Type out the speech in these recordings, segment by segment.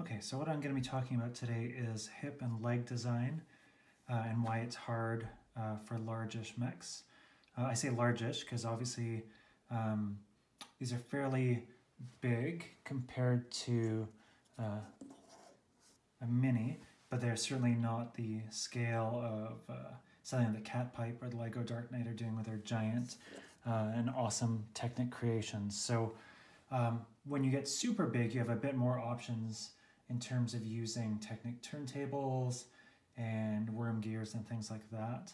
Okay, so what I'm going to be talking about today is hip and leg design uh, and why it's hard uh, for largish mechs. Uh, I say largish because obviously um, these are fairly big compared to uh, a mini, but they're certainly not the scale of uh, something that Cat Pipe or the Lego Dark Knight are doing with their giant uh, and awesome Technic creations. So um, when you get super big, you have a bit more options in terms of using Technic turntables and worm gears and things like that.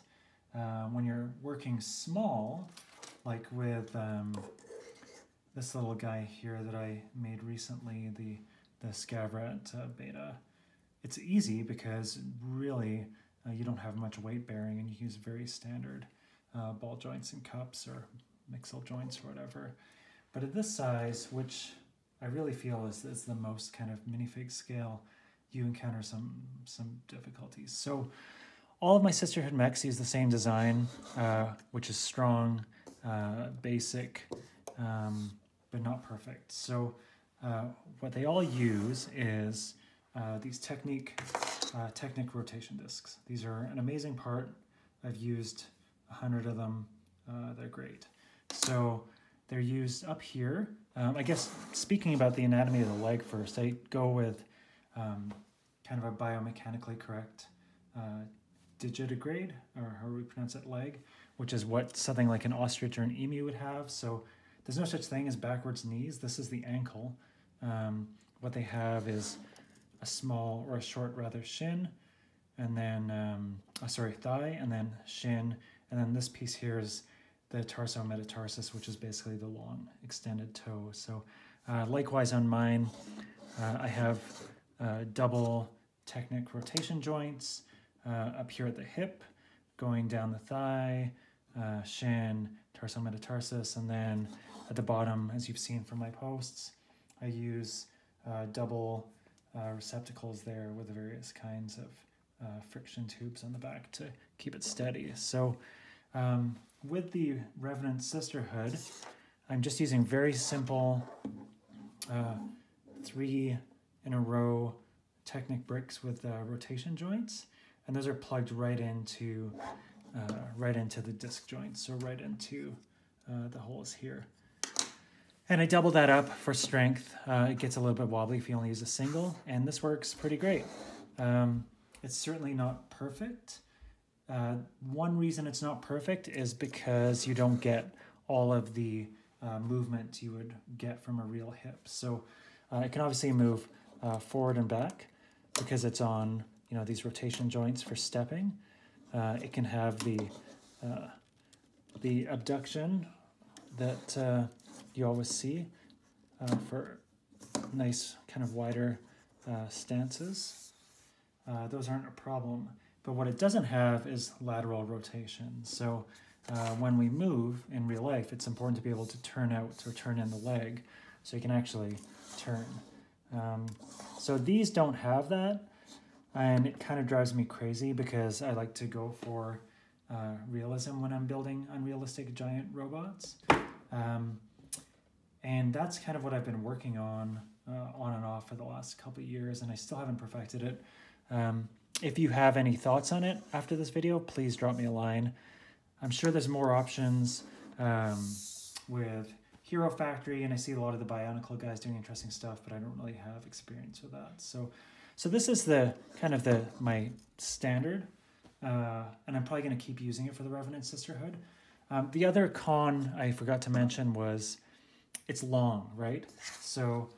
Uh, when you're working small, like with um, this little guy here that I made recently, the, the Skavrat uh, Beta, it's easy because really uh, you don't have much weight bearing and you use very standard uh, ball joints and cups or mixel joints or whatever. But at this size, which I really feel is, is the most kind of minifig scale, you encounter some some difficulties. So all of my Sisterhood mechs use the same design, uh, which is strong, uh, basic, um, but not perfect. So uh, what they all use is uh, these Technic, uh, Technic rotation discs. These are an amazing part. I've used a hundred of them. Uh, they're great. So they're used up here. Um, I guess speaking about the anatomy of the leg first, I go with um, kind of a biomechanically correct uh, digitigrade, or how we pronounce it, leg, which is what something like an ostrich or an emu would have. So there's no such thing as backwards knees. This is the ankle. Um, what they have is a small or a short rather shin, and then, um, oh, sorry, thigh, and then shin, and then this piece here is the tarso metatarsus, which is basically the long extended toe. So uh, likewise on mine, uh, I have uh, double Technic rotation joints uh, up here at the hip, going down the thigh, uh, shin, tarso metatarsus, and then at the bottom, as you've seen from my posts, I use uh, double receptacles there with the various kinds of friction tubes on the back to keep it steady. So um, with the Revenant Sisterhood, I'm just using very simple uh, three in a row Technic bricks with uh, rotation joints, and those are plugged right into uh, right into the disc joints, so right into uh, the holes here. And I double that up for strength. Uh, it gets a little bit wobbly if you only use a single, and this works pretty great. Um, it's certainly not perfect, uh, one reason it's not perfect is because you don't get all of the uh, movement you would get from a real hip. So uh, it can obviously move uh, forward and back because it's on you know these rotation joints for stepping. Uh, it can have the uh, the abduction that you always see for nice kind of wider stances. those aren't a problem. But what it doesn't have is lateral rotation. So uh, when we move in real life, it's important to be able to turn out or turn in the leg so you can actually turn. Um, so these don't have that, and it kind of drives me crazy because I like to go for uh, realism when I'm building unrealistic giant robots. Um, and that's kind of what I've been working on uh, on and off for the last couple years, and I still haven't perfected it. Um, if you have any thoughts on it after this video, please drop me a line. I'm sure there's more options um, with Hero Factory, and I see a lot of the Bionicle guys doing interesting stuff, but I don't really have experience with that. So, so this is the kind of the my standard, uh, and I'm probably going to keep using it for the Revenant Sisterhood. Um, the other con I forgot to mention was it's long, right? So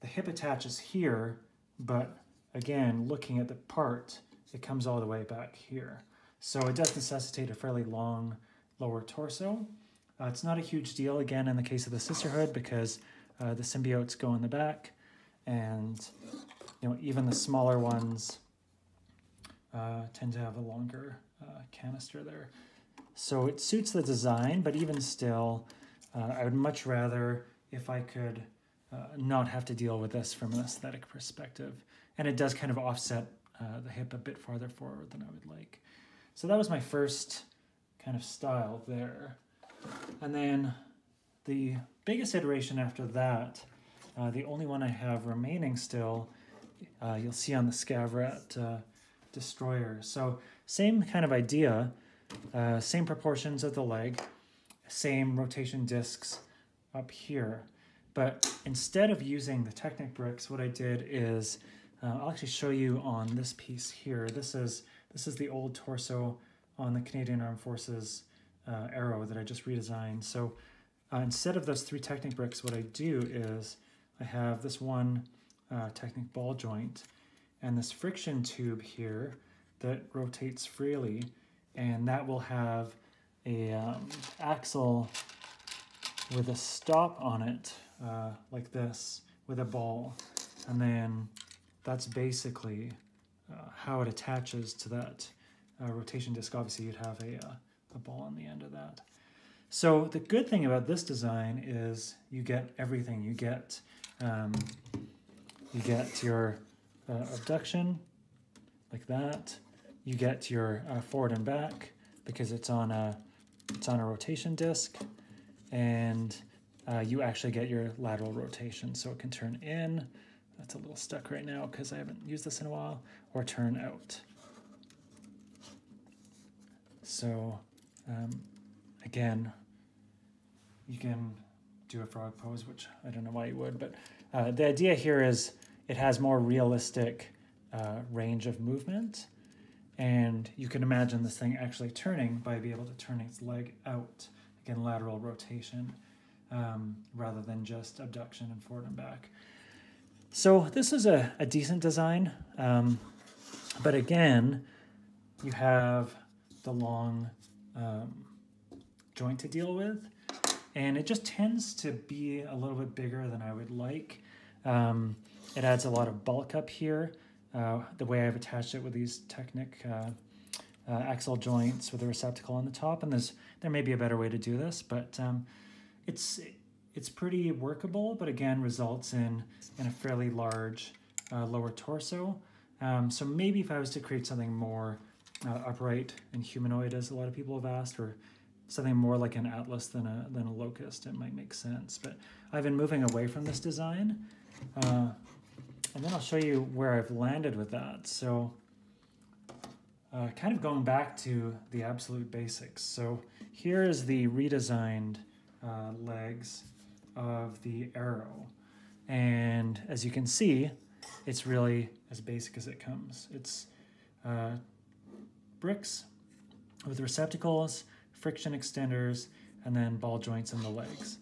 the hip attaches here, but again, looking at the part, it comes all the way back here. So it does necessitate a fairly long lower torso. Uh, it's not a huge deal, again, in the case of the Sisterhood, because uh, the symbiotes go in the back, and you know even the smaller ones uh, tend to have a longer uh, canister there. So it suits the design, but even still, uh, I would much rather, if I could uh, not have to deal with this from an aesthetic perspective. And it does kind of offset uh, the hip a bit farther forward than I would like. So that was my first kind of style there. And then the biggest iteration after that, uh, the only one I have remaining still, uh, you'll see on the Scavrat uh, Destroyer. So same kind of idea, uh, same proportions of the leg, same rotation discs up here. But instead of using the Technic bricks, what I did is, uh, I'll actually show you on this piece here. This is, this is the old torso on the Canadian Armed Forces uh, arrow that I just redesigned. So uh, instead of those three Technic bricks, what I do is I have this one uh, Technic ball joint and this friction tube here that rotates freely and that will have a um, axle with a stop on it uh, like this with a ball. And then that's basically uh, how it attaches to that uh, rotation disc. Obviously you'd have a, uh, a ball on the end of that. So the good thing about this design is you get everything. You get um, you get your uh, abduction like that. You get your forward and back because it's on a it's on a rotation disc. And uh, you actually get your lateral rotation so it can turn in. That's a little stuck right now because I haven't used this in a while or turn out. So um, again you can do a frog pose which I don't know why you would but uh, the idea here is it has more realistic uh, range of movement and you can imagine this thing actually turning by being able to turn its leg out, again, lateral rotation, um, rather than just abduction and forward and back. So this is a, a decent design, um, but again, you have the long um, joint to deal with, and it just tends to be a little bit bigger than I would like. Um, it adds a lot of bulk up here, uh, the way I've attached it with these Technic uh, uh, axle joints with a receptacle on the top. And there's there may be a better way to do this, but um, it's it's pretty workable, but again results in, in a fairly large uh, lower torso. Um, so maybe if I was to create something more uh, upright and humanoid, as a lot of people have asked, or something more like an atlas than a, than a locust, it might make sense. But I've been moving away from this design. Uh, and then I'll show you where I've landed with that. So uh, kind of going back to the absolute basics. So here is the redesigned uh, legs of the arrow. And as you can see, it's really as basic as it comes. It's uh, bricks with receptacles, friction extenders, and then ball joints in the legs.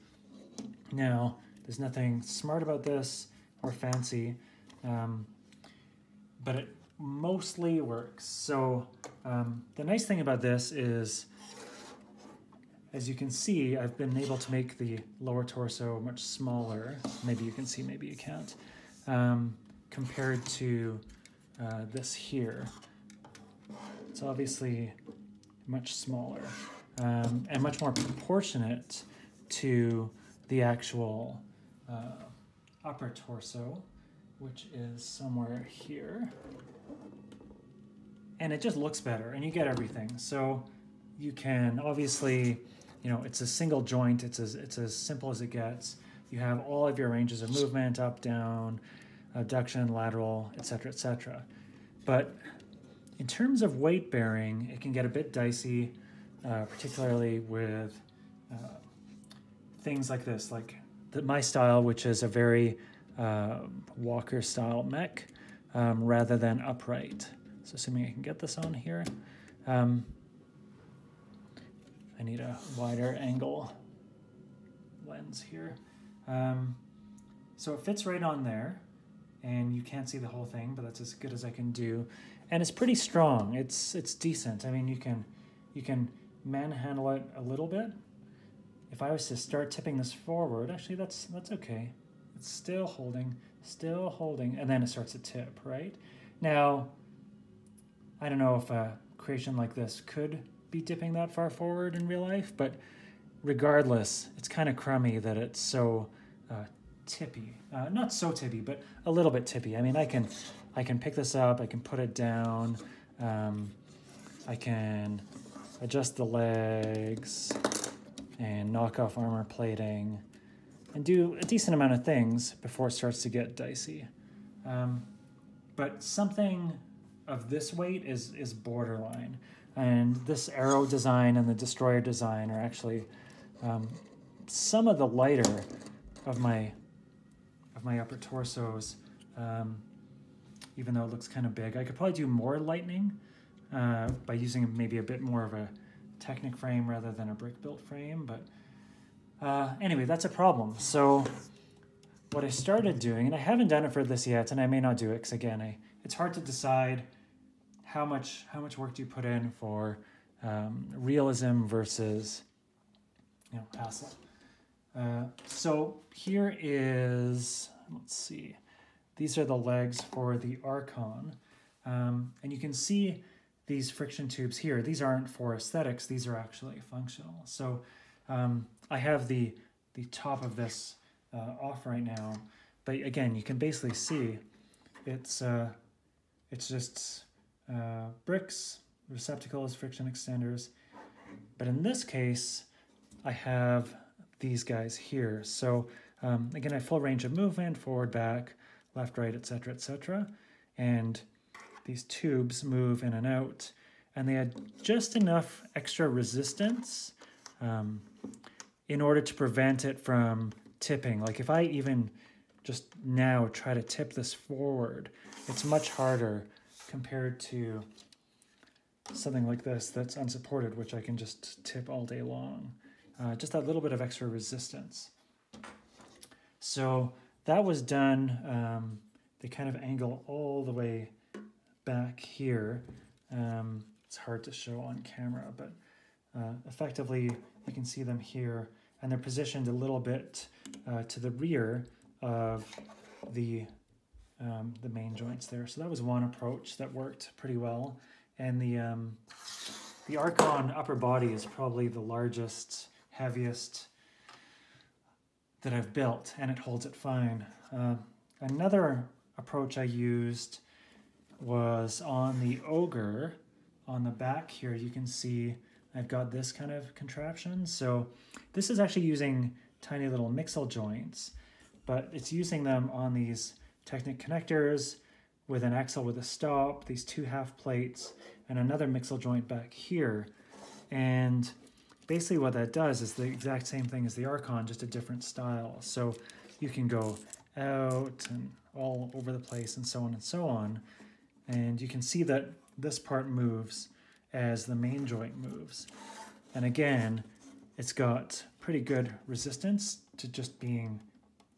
Now, there's nothing smart about this or fancy. Um, but it mostly works. So um, the nice thing about this is, as you can see, I've been able to make the lower torso much smaller. Maybe you can see, maybe you can't. Um, compared to uh, this here. It's obviously much smaller um, and much more proportionate to the actual uh, upper torso which is somewhere here. And it just looks better and you get everything. So you can obviously, you know, it's a single joint. It's as, it's as simple as it gets. You have all of your ranges of movement, up, down, abduction, lateral, etc., etc. But in terms of weight bearing, it can get a bit dicey, uh, particularly with uh, things like this, like the, my style, which is a very uh, walker style mech um, rather than upright. So assuming I can get this on here, um, I need a wider angle lens here. Um, so it fits right on there and you can't see the whole thing, but that's as good as I can do. And it's pretty strong. It's it's decent. I mean, you can you can manhandle it a little bit. If I was to start tipping this forward, actually that's that's okay. It's still holding, still holding, and then it starts to tip, right? Now, I don't know if a creation like this could be dipping that far forward in real life, but regardless, it's kind of crummy that it's so uh, tippy. Uh, not so tippy, but a little bit tippy. I mean, I can, I can pick this up, I can put it down, um, I can adjust the legs and knock off armor plating and do a decent amount of things before it starts to get dicey. Um, but something of this weight is, is borderline. And this arrow design and the destroyer design are actually um, some of the lighter of my of my upper torsos, um, even though it looks kind of big. I could probably do more lightning uh, by using maybe a bit more of a Technic frame rather than a brick built frame, but uh, anyway, that's a problem. So what I started doing, and I haven't done it for this yet, and I may not do it because again, I, it's hard to decide how much how much work do you put in for um, realism versus you know hassle. Uh, so here is let's see, these are the legs for the Archon, um, and you can see these friction tubes here. These aren't for aesthetics; these are actually functional. So um, I have the the top of this uh, off right now, but again, you can basically see it's uh, it's just uh, bricks, receptacles, friction extenders. But in this case, I have these guys here. So um, again, I have full range of movement, forward, back, left, right, etc., etc. And these tubes move in and out, and they had just enough extra resistance um, in order to prevent it from tipping. Like if I even just now try to tip this forward, it's much harder compared to something like this that's unsupported, which I can just tip all day long. Uh, just that little bit of extra resistance. So that was done. Um, they kind of angle all the way back here. Um, it's hard to show on camera, but uh, effectively you can see them here and they're positioned a little bit uh, to the rear of the um, the main joints there. So that was one approach that worked pretty well. And the um, the Archon upper body is probably the largest, heaviest that I've built, and it holds it fine. Uh, another approach I used was on the Ogre. On the back here, you can see I've got this kind of contraption. So this is actually using tiny little mixel joints, but it's using them on these Technic connectors with an axle with a stop, these two half plates, and another mixel joint back here. And basically what that does is the exact same thing as the Archon, just a different style. So you can go out and all over the place and so on and so on. And you can see that this part moves as the main joint moves. And again, it's got pretty good resistance to just being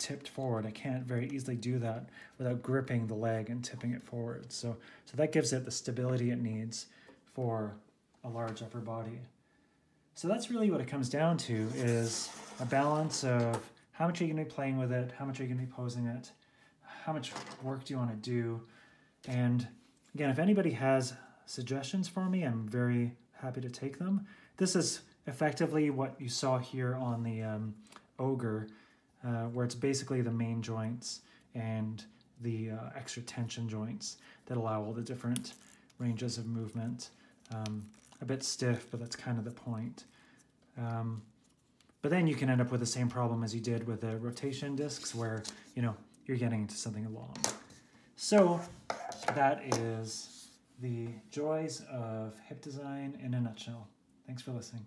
tipped forward. I can't very easily do that without gripping the leg and tipping it forward. So, so that gives it the stability it needs for a large upper body. So that's really what it comes down to is a balance of how much are you going to be playing with it, how much are you going to be posing it, how much work do you want to do, and again, if anybody has suggestions for me, I'm very happy to take them. This is effectively what you saw here on the um, Ogre, uh, where it's basically the main joints and the uh, extra tension joints that allow all the different ranges of movement. Um, a bit stiff, but that's kind of the point. Um, but then you can end up with the same problem as you did with the rotation discs where, you know, you're getting into something long. So that is the joys of hip design in a nutshell. Thanks for listening.